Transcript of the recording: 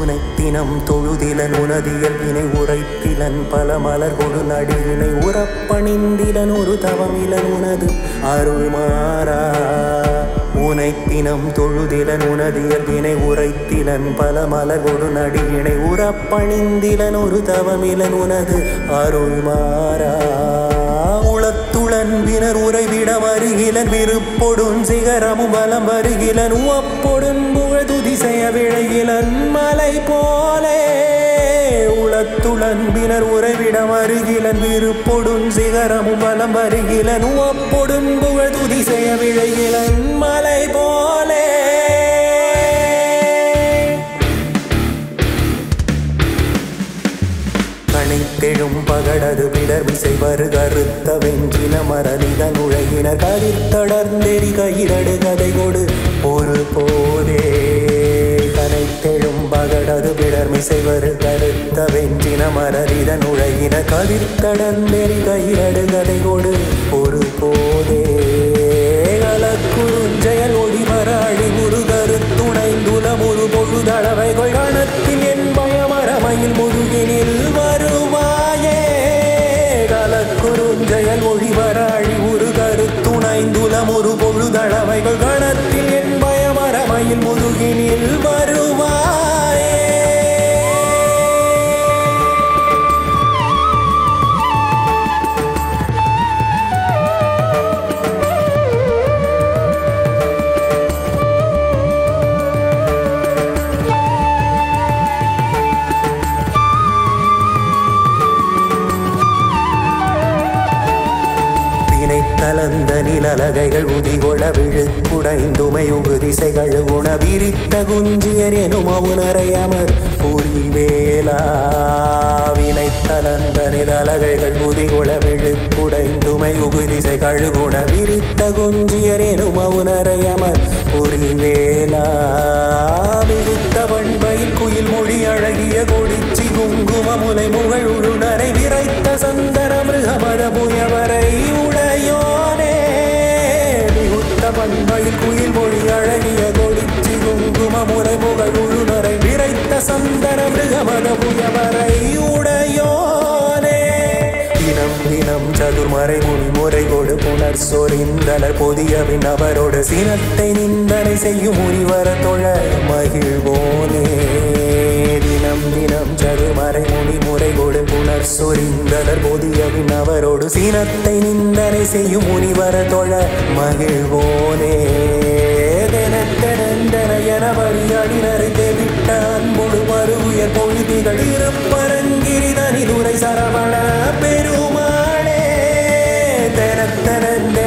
உனைத்தினம் தொழுதிலன் உனதியல் வினை உரைத்திலன் பல மலர் கொடு நடிகினை உறப்பணிந்திலன் ஒரு தவமிலன் உனது அருள் மாறா உனைத்தினம் தொழுதிலன் உனதியல்வினை உரைத்திலன் பல மலகொடு கொடு நடியினை உறப்பணிந்திலன் ஒரு தவமிலன் உனது அருள் மாறா உளத்துளன் வினர் உறைவிட வருகிலன் விருப்பொடும் சிகரமும் பலம் வருகிலன் உவப்பொடும் புகழ்து திசைய விழைகிலன் மலை போலே. உளத்துளன் வினர் அருகிலன் விருப்பொடும் சிகரமும் வலம் வருகிலன் உவப்பொடும் துதி செய்ய விழைகிலன் மலை போலே. கணைத்தெழும் பகடது பிடர் விசை வரு கருத்த வெஞ்சின மரணிதன் உழகினர் கதிர்த்தடர்ந்தெறி கயிரடு கதை கொடு ஒரு போதே. கனைத்தெழும் பகடது பிடர் மிசை வெற்றின கருத்த வெஞ்சின மரணிதன் உழையினர் கதிர்த்தடர்ந்தெறி கதை கொடு ஒரு போதே கலக்குறுஞ்செயல் ஒளி வராழி முரு கருத்துணைந்துலம் ஒரு பொழுதளவை கொள்கணத்தில் என் பயமரமையில் முருகினில் வருவாயே. கலக்குறுஞ்செயல் ஒளி கலந்த நிலலகைகள் உதிகொள விழுக்குடைந்துமை உகு திசைகள் உண விரித்த குஞ்சியர் எனும் அவுணரை அமர் புரிவேலா. கலந்த நிலலகைகள் உதிகொள விழுக்குடைந்துமை உகு திசைகள் உண விரித்த குஞ்சியர் எனும் அவுணரை அமர் புரிவேலா. விருத்த பண்பையில் குயில் மொழி அழகிய கொடிச்சி முறை முகழ் உழுநரை விரைத்த சந்தன மிருகமத புயவரை உடையோனே. தினம் தினம் சதுர்மறை முனி முறை கொடு புனர் சொரிந்தலர் பொதியவின் அவரோடு சினத்தை நிந்தனை செய்யும் முனிவர தொழ மகிழ்வோனே. தினம் தினம் சதுர்மறை முனி முறை கொடு புனர் சொரிந்தலர் பொதியவின் அவரோடு சினத்தை நிந்தனை செய்யும் முனிவர தொழ மகிழ்வோனே. தெனத்தெனந்தன என வரியாடினரை தெவிட்ட அன்பொடு மறுவுயர் பொழுதிகள் இருப்பரங்கிரிதனில் உரை சரவண பெருமாளே தெனத்தெனந்தன